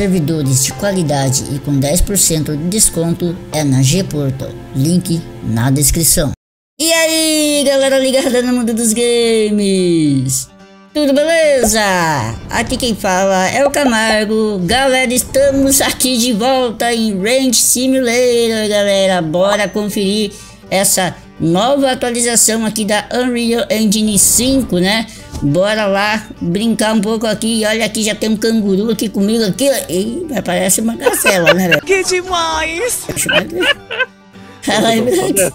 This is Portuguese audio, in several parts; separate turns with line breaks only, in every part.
servidores de qualidade e com 10% de desconto é na G Portal. Link na descrição. E aí, galera ligada no mundo dos games. Tudo beleza? Aqui quem fala é o Camargo. Galera, estamos aqui de volta em Range Simulator, galera. Bora conferir essa nova atualização aqui da Unreal Engine 5, né? Bora lá brincar um pouco aqui. Olha aqui, já tem um canguru aqui comigo aqui. Ih, parece uma gacela, né, velho?
Que demais!
Fala aí, Brex.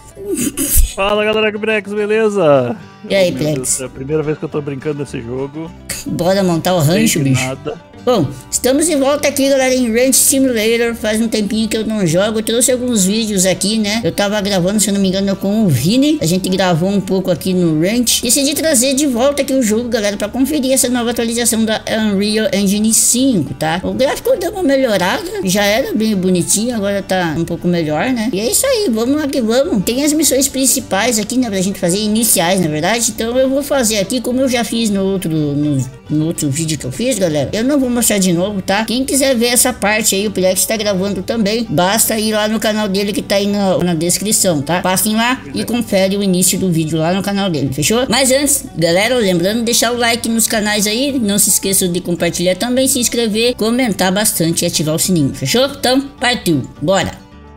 Fala galera do Brex, beleza?
E aí, Brex?
É a primeira vez que eu tô brincando nesse jogo.
Bora montar o rancho, bicho.
Nada.
Bom, estamos de volta aqui, galera, em Ranch Simulator. Faz um tempinho que eu não jogo. Eu trouxe alguns vídeos aqui, né? Eu tava gravando, se eu não me engano, com o Vini. A gente gravou um pouco aqui no Ranch. Decidi trazer de volta aqui o jogo, galera, pra conferir essa nova atualização da Unreal Engine 5, tá? O gráfico deu uma melhorada. Já era bem bonitinho, agora tá um pouco melhor, né? E é isso aí, vamos lá que vamos. Tem as missões principais aqui, né? Pra gente fazer, iniciais, na verdade. Então eu vou fazer aqui, como eu já fiz no outro, no, no outro vídeo que eu fiz, galera. Eu não vou mostrar de novo, tá? Quem quiser ver essa parte aí, o Pirex tá gravando também. Basta ir lá no canal dele que tá aí na, na descrição, tá? Passem lá e confere o início do vídeo lá no canal dele, fechou? Mas antes, galera, lembrando, deixar o like nos canais aí. Não se esqueçam de compartilhar também, se inscrever, comentar bastante e ativar o sininho, fechou? Então, partiu, bora!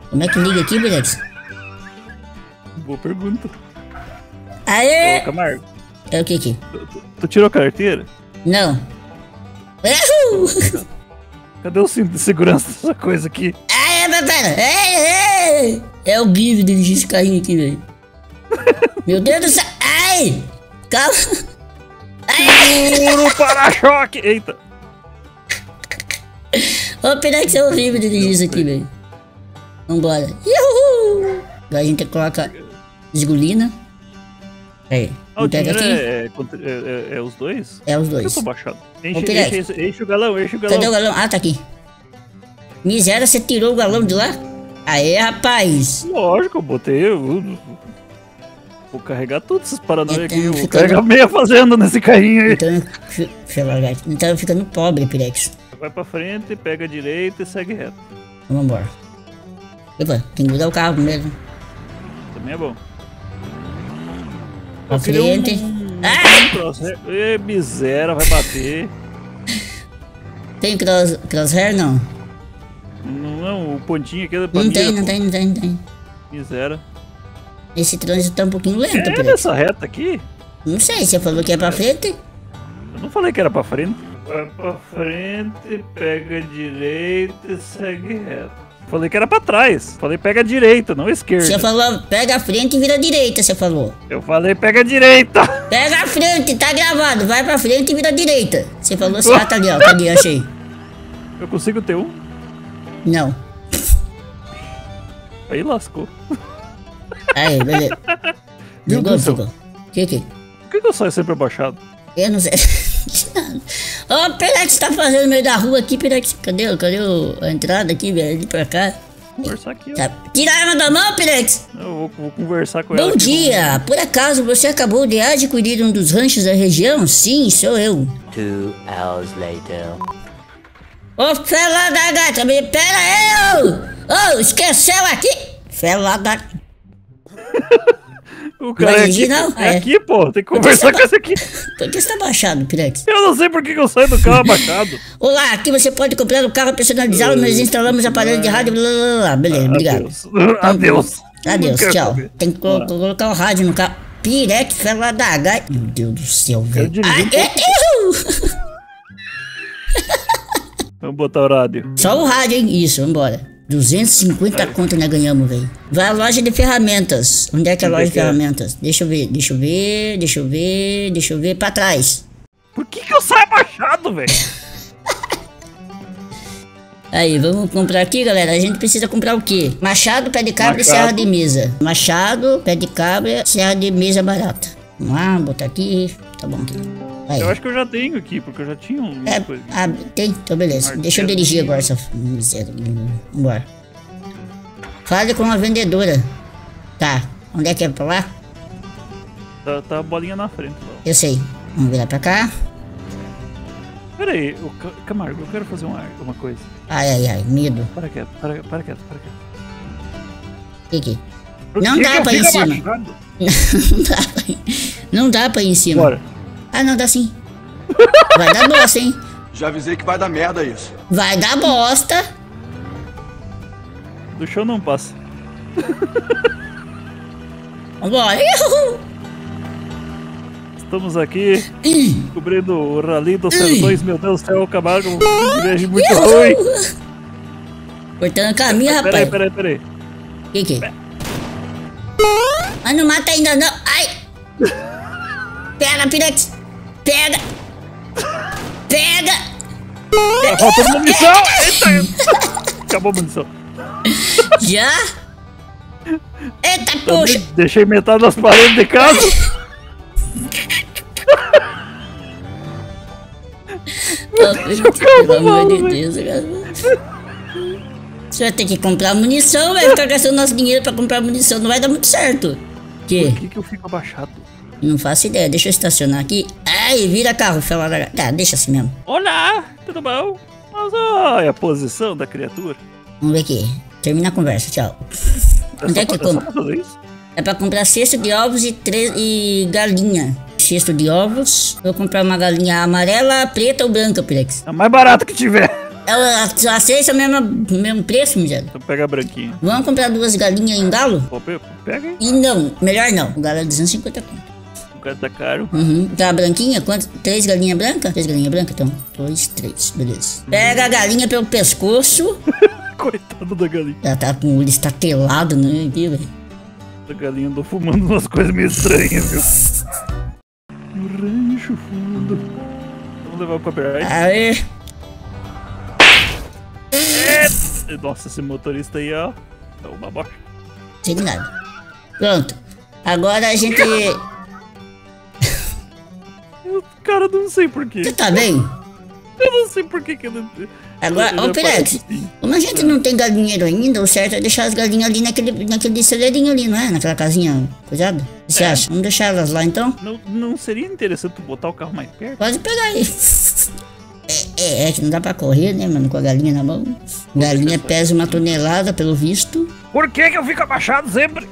Como é que liga aqui, Pirex?
Boa pergunta.
Aê!
Ô, Camargo,
É o que aqui?
tu, tu- tu tirou a carteira?
Não.
Cadê o cinto de segurança dessa coisa aqui?
Ai! Ei, ei! É o Give dirigir esse carrinho aqui, velho. Meu Deus do céu! Ai! Calma!
Puro para-choque! Eita!
Ô, Pirex, é horrível dirigir isso aqui, velho. Vambora. Uhul! Agora a gente coloca esgolina. Aí.
Ah, o dinheiro
aqui.
é, é, é- é- é os dois?
É os
que eu
dois.
tô baixado? Enche, enche, enche, enche o galão, enche o galão.
Cadê o galão? Ah, tá aqui. Miséria, você tirou o galão de lá? Aê, rapaz!
Lógico, eu botei. Eu, vou carregar todas essas paranoias aqui.
Então,
Eu vou
fica-
carregar meia fazenda nesse carrinho aí.
Então, fi- deixa eu largar aqui. Então ficando pobre, Pirex.
Vai pra frente, pega a direita e segue reto.
Vamos embora. Opa, tem que mudar o carro mesmo.
Também é bom. Um-
frente.
um
Ah!
crosshair. Ê, miséria, vai bater.
Tem cross, crosshair não?
Não, não, o pontinho aqui é pra
Não tem, não
pô.
tem, não tem, não tem.
Miséria.
Esse trânsito tá um pouquinho lento,
É nessa reta aqui?
Não sei, você falou que é pra frente?
Eu não falei que era pra frente. Vai pra frente, pega a direita e segue reto. Falei que era pra trás. Falei pega a direita, não a esquerda.
Você falou, pega a frente e vira a direita, você falou.
Eu falei pega a direita.
Pega a frente, tá gravado, vai pra frente e vira a direita. Você falou assim, ah, tá ali, ó, tá ali, achei.
Eu consigo ter um.
Não.
Aí lascou.
Aí, beleza.
Meu Deus do céu.
ficou. Que que?
Por que, que eu saio sempre abaixado?
Eu não sei. Ô, Pirex, tá fazendo no meio da rua aqui, Pirex? Cadê, cadê o- a entrada aqui, velho? Ali pra cá.
Vou conversar aqui, ó.
Tá. Tira a arma da mão, Pirex!
Eu vou, vou conversar com ela.
Bom
aqui.
dia! Por acaso você acabou de adquirir um dos ranchos da região? Sim, sou eu.
Two hours later.
Ô, fela da gata, me pera eu! Ô, esqueceu aqui? Fela da...
O cara é
dirigir,
aqui,
não?
é
É.
aqui, pô. Tem que conversar com esse aqui.
Por que você tá baixado, Pirex?
Eu não sei por que, que eu saio do carro abaixado.
Olá, aqui você pode comprar um carro personalizado, nós instalamos aparelho de rádio, blá blá blá. Beleza, obrigado.
Adeus. Adeus.
Adeus, tchau.
saber.
Tem que colo- colocar o rádio no carro. Pirex, fela da gata. Meu Deus do céu, velho. Ai,
um pouco.
erro!
Vamos botar o rádio.
Só o rádio, hein? Isso, vambora. 250 conto nós ganhamos, velho. Vai à loja de ferramentas. Onde é que é a
Onde é
loja de
é?
ferramentas? Deixa eu ver, deixa eu ver, deixa eu ver, deixa eu ver. Pra trás.
Por que, que eu saio abaixado, velho?
Aí, vamos comprar aqui, galera. A gente precisa comprar o quê? Machado, pé de cabra e
Machado.
serra de mesa. Machado, pé de cabra, serra de mesa barata. Vamos lá, botar aqui. Tá bom aqui. Aí.
Eu acho que eu já tenho aqui, porque eu já tinha um.
É,
coisa.
ah, tem? Então beleza. Deixa eu dirigir agora, miséria. Vambora. Fale com a vendedora. Tá. Onde é que é pra lá?
Tá, tá a bolinha na frente. Lá.
Eu sei. Vamos virar pra cá.
Pera aí, Camargo, eu quero fazer uma, uma coisa.
Ai, ai, ai, medo.
Para quieto, para, para quieto, para quieto.
Que que? Não dá pra ir em cima. não dá pra ir em cima.
Bora.
Ah, não, dá sim. Vai dar bosta, hein?
Já avisei que vai dar merda isso.
Vai dar bosta.
Do chão não passa.
Vambora.
Estamos aqui cobrindo o Rally dos Sertões. Meu Deus do céu, Camargo, viagem muito ruim.
Cortando caminho,
Peraí,
rapaz.
peraí, peraí.
Que que? Ah, não mata ainda não. Ai! Pega, Pirex! Pega! Pega!
Tá faltando munição! Eita! Acabou a munição.
Já? Eita, poxa!
Deixei metade das paredes de casa.
Pelo amor de Deus, cara. Você vai ter que comprar munição, vai ficar gastando nosso dinheiro pra comprar munição. Não vai dar muito certo. Que?
Por que, que eu fico abaixado?
Não faço ideia. Deixa eu estacionar aqui. Ai, vira carro, fala da... Tá, deixa assim mesmo.
Olá, tudo bom? Mas olha a posição da criatura.
Vamos ver aqui. Termina a conversa, tchau. Onde é que compra? É pra comprar cesto de ovos e, tre... e galinha. Cesto de ovos. Vou comprar uma galinha amarela, preta ou branca, Pirex.
É o mais barato que tiver.
Ela, as são o mesmo, mesmo preço, Miguel.
Então pega a branquinha.
Vamos comprar duas galinhas em galo?
Pô, pe- Pega aí.
E não, melhor não. O galo é 250 conto.
O cara tá caro.
Uhum. Tá a branquinha? Quanto? Três galinhas brancas? Três galinhas brancas? Então, dois, três. Beleza. Pega a galinha pelo pescoço.
Coitado da galinha.
Ela tá com o olho estatelado, né? Viu, velho?
A galinha andou fumando umas coisas meio estranhas, viu? No rancho fundo. Vamos levar o copyright.
Aê.
Nossa, esse motorista aí, ó. É uma bosta.
De nada. Pronto. Agora a gente.
Eu- Cara, não sei porquê.
Você tá bem?
Eu não sei por que que ele...
Agora, ô
assim.
como a gente não tem galinheiro ainda, o certo é deixar as galinhas ali naquele, naquele celeirinho ali, não é? Naquela casinha coisada. O que você
É.
acha? Vamos deixar elas lá então?
Não, não seria interessante tu botar o carro mais perto?
Pode pegar aí. É, é, é que não dá pra correr, né, mano, com a galinha na mão. Galinha pesa uma tonelada, pelo visto.
Por que que eu fico abaixado sempre?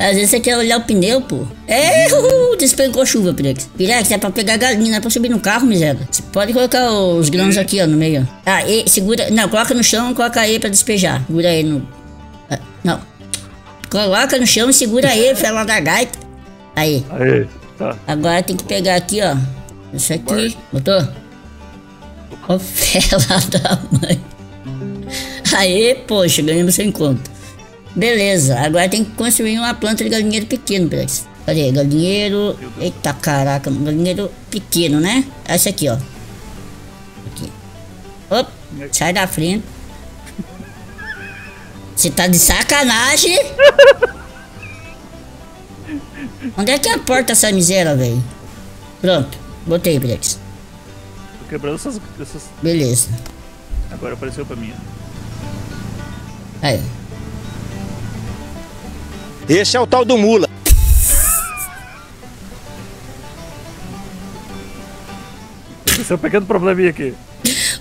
Às vezes você quer olhar o pneu, pô. É, uhul, despencou chuva, Pirex. Pirex, é pra pegar galinha, não é pra subir no carro, miséria. Você pode colocar os grãos aqui, ó, no meio. ó. Ah, e segura. Não, coloca no chão e coloca aí pra despejar. Segura aí no. Ah, não. Coloca no chão e segura aí, fela da gaita. Aí.
Aí, tá.
Agora tem que pegar aqui, ó. Isso aqui. Botou? Ó, fela da mãe. Aê, poxa, ganhamos sem conta. Beleza, agora tem que construir uma planta de galinheiro pequeno, Pirex. Cadê? Galinheiro. Eita caraca, galinheiro pequeno, né? Esse aqui, ó. Aqui. Opa, sai da frente. Você tá de sacanagem? Onde é que é a porta essa miséria, velho? Pronto, botei, Pirex.
Tô quebrando essas, essas...
Beleza.
Agora apareceu pra mim.
Aí.
Esse é o tal do mula.
Esse é um pequeno probleminha aqui.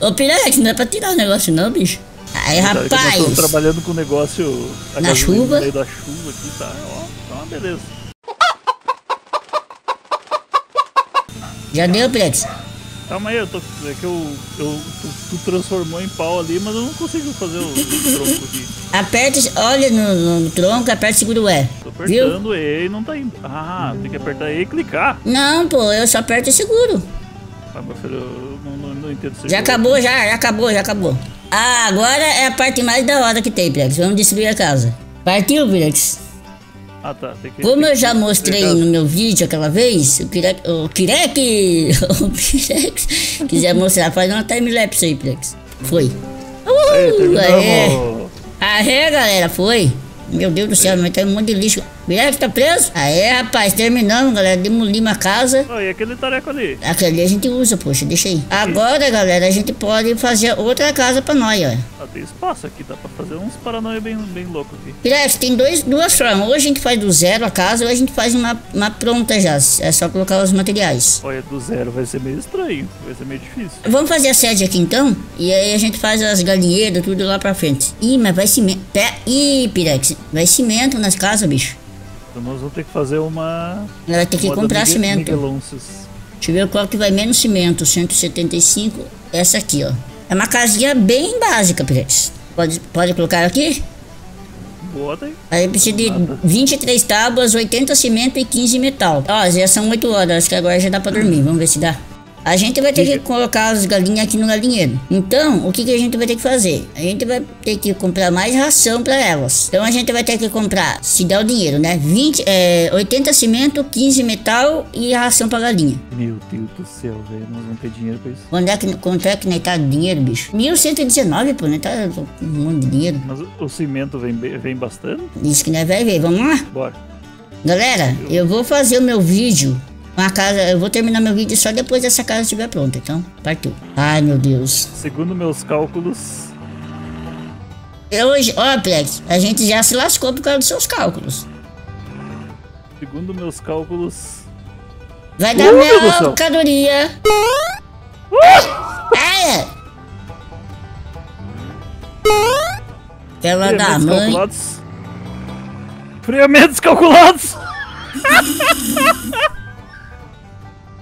Ô Pirex, não é pra tirar o negócio não, bicho. Aí,
nós
rapaz.
estamos trabalhando com o negócio... a
Na chuva?
No meio da chuva aqui, tá? Ó, tá uma beleza.
Já deu, Pirex?
Calma aí, eu tô... É que eu... eu tu, tu transformou em pau ali, mas eu não consigo fazer o, o tronco aqui.
Aperta, olha no, no tronco, aperta e segura o E.
Tô
Viu?
apertando E e não tá indo. Ah, tem que apertar E e clicar.
Não, pô, eu só aperto e seguro.
Ah, meu filho, eu não, não, não entendo
Já acabou, já, já acabou, já acabou. Ah, agora é a parte mais da hora que tem, Pirex. Vamos destruir a casa. Partiu, Pirex?
Ah, tá. Tem que,
Como
tem
eu
que-
já mostrei
tem que-
no meu vídeo aquela vez, o Pirex, o Pirek, o Pirex, quiser mostrar, faz uma timelapse aí, Pirex. Foi. Uhul, aê.
terminamos.
Aê, galera, foi. Meu Deus do céu, mas tem um monte de lixo. Pirex tá preso? Aê, rapaz, terminamos, galera. Demolimos a casa.
Oh, e aquele tareco ali?
Aquele a gente usa, poxa, deixa aí. Agora, galera, a gente pode fazer outra casa pra nós, ó.
Ah, tem espaço aqui, dá pra fazer uns paranoia bem, bem louco aqui.
Pirex, tem dois, duas formas. Ou a gente faz do zero a casa, ou a gente faz uma, uma pronta já. É só colocar os materiais.
Olha, do zero vai ser meio estranho, vai ser meio difícil.
Vamos fazer a sede aqui então? E aí a gente faz as galinheiras, tudo lá pra frente. Ih, mas vai cimento. Pé... Ih, Pirex, vai cimento nas casas, bicho.
Então nós vamos ter que fazer uma.
Vai ter que comprar cimento.
Miguelonces.
Deixa eu ver qual que vai menos cimento. 175. Essa aqui, ó. É uma casinha bem básica, Pirex. Pode, pode colocar aqui?
Bota aí.
Aí precisa de 23 tábuas, 80 cimento e 15 metal. Ó, já são 8 horas, acho que agora já dá pra dormir. Vamos ver se dá. A gente vai ter que colocar as galinhas aqui no galinheiro. Então, o que, que a gente vai ter que fazer? A gente vai ter que comprar mais ração pra elas. Então a gente vai ter que comprar, se der o dinheiro, né? 20, é, 80 cimento, 15 metal e ração pra galinha.
Meu Deus do céu, velho. Nós vamos ter dinheiro pra isso.
Quando é que, quanto é que né, tá dinheiro, bicho? 1119, pô, né? Tá um monte de dinheiro.
Mas o- cimento vem, vem bastante?
Isso que nós vai ver, vamos lá?
Bora.
Galera, eu vou fazer o meu vídeo. Uma casa, eu vou terminar meu vídeo só depois dessa casa estiver pronta, então partiu. Ai meu Deus.
Segundo meus cálculos,
Eu Hoje, ó, Plex, a gente já se lascou por causa dos seus cálculos.
segundo meus cálculos,
Vai dar
Uh, meu Deus do céu.
mercadoria. É! Ela da mãe.
calculados. Friamentos calculados!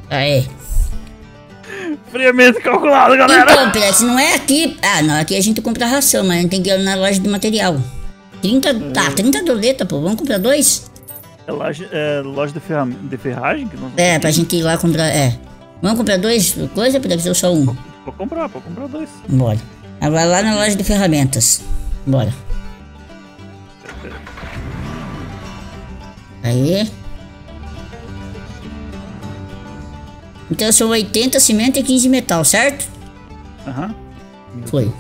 Aí.
Friamento calculado, galera!
Então, não é aqui. Ah, não, aqui a gente compra ração, mas a gente tem que ir na loja de material. 30. Tá, 30 doleta, pô. Vamos comprar dois?
É loja, é loja de, ferram- de ferragem que nós
É, pra gente ir lá comprar. É. Vamos comprar dois coisa, Plex, ou só um?
Vou comprar, vou comprar dois.
Bora. Agora lá na loja de ferramentas. Bora. Aí. Então são 80 cimento e 15 metal, certo?
Aham. Meu
Foi.
Do.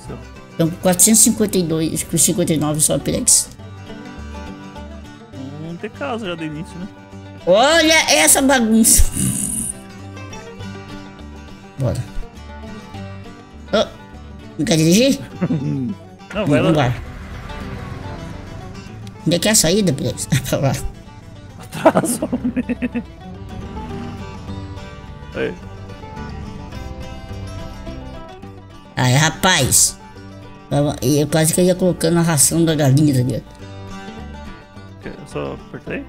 Então 452, 59 só Pirex.
Vamos ter casa já de início, né?
Olha essa bagunça. Bora. Ô, não quer dirigir?
Não, vai
Vamos
lá.
lá. Onde é que é a saída, Pirex? pra lá.
Atrás, homem. Aí.
Aí, rapaz. E Eu quase que ia colocando a ração da galinha tá ligado?
Quer- Só apertei?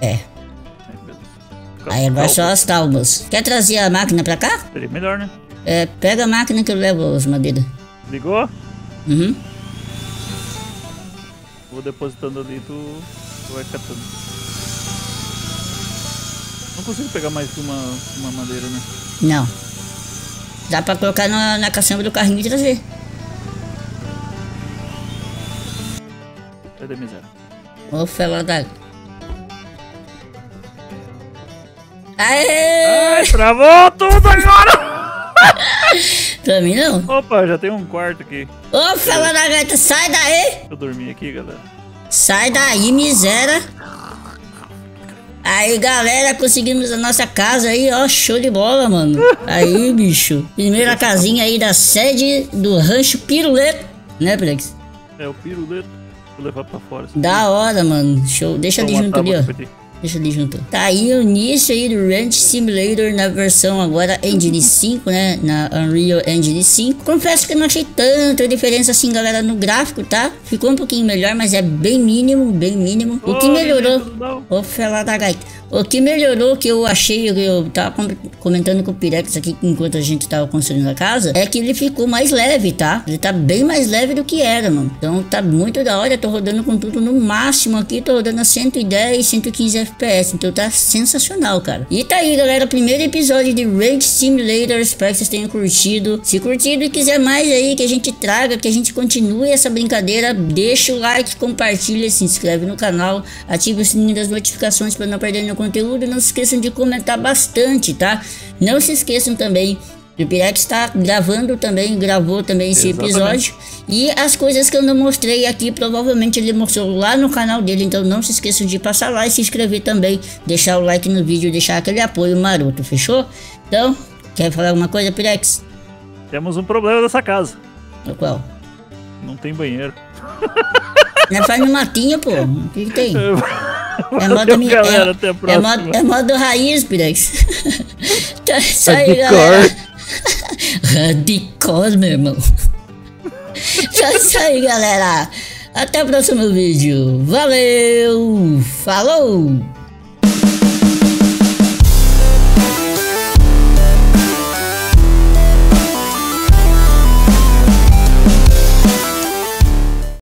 É. Aí agora só as tábuas. Quer trazer a máquina pra cá?
Seria melhor, né?
É, pega a máquina que eu levo as madeiras.
Ligou?
Uhum.
Vou depositando ali, tu, tu vai catando. Não consigo pegar mais que uma, uma madeira, né?
Não. Dá pra colocar na, na caçamba do carrinho e trazer.
Cadê miséria?
Ô, fela da... Aê!
Ai, travou tudo agora!
Pra mim não.
Opa, já tem um quarto aqui.
Ô, fela da gaita, sai daí!
Eu dormir aqui, galera.
Sai daí, miséria. Aí, galera, conseguimos a nossa casa aí, ó, show de bola, mano. Aí, bicho. Primeira casinha aí da sede do Rancho Piruleto, né, Plex?
É o piruleto. Vou levar pra fora. assim.
Da hora, mano. Show. Deixa ali junto ali, ó. Deixa ali junto. Tá aí o início aí do Ranch Simulator na versão agora Engine 5, né? Na Unreal Engine 5. Confesso que eu não achei tanta diferença assim, galera, no gráfico, tá? Ficou um pouquinho melhor, mas é bem mínimo, bem mínimo. O que melhorou... Ô, fela da gaita. O que melhorou, que eu achei, eu tava com- comentando com o Pirex aqui enquanto a gente tava construindo a casa, é que ele ficou mais leve, tá? Ele tá bem mais leve do que era, mano. Então tá muito da hora, tô rodando com tudo no máximo aqui, tô rodando a 110, 115 FPS, então tá sensacional, cara. E tá aí, galera, primeiro episódio de Raid Simulator, espero que vocês tenham curtido. Se curtido e quiser mais aí, que a gente traga, que a gente continue essa brincadeira, deixa o like, compartilha, se inscreve no canal, ative o sininho das notificações para não perder nenhum conteúdo. Não se esqueçam de comentar bastante, tá? Não se esqueçam também O Pirex tá gravando também, gravou também esse
Exatamente.
episódio. E as coisas que eu não mostrei aqui, provavelmente ele mostrou lá no canal dele. Então não se esqueçam de passar lá e se inscrever também. Deixar o like no vídeo, deixar aquele apoio maroto, fechou? Então, quer falar alguma coisa, Pirex?
Temos um problema nessa casa.
O qual?
Não tem banheiro.
Não faz no matinho, pô. O que, que tem? É
Valeu,
modo, mi-
galera.
é, é, modo, é modo raiz, Pirex. é isso aí, galera. Hardcore, meu irmão. É isso aí, galera. Até o próximo vídeo. Valeu! Falou!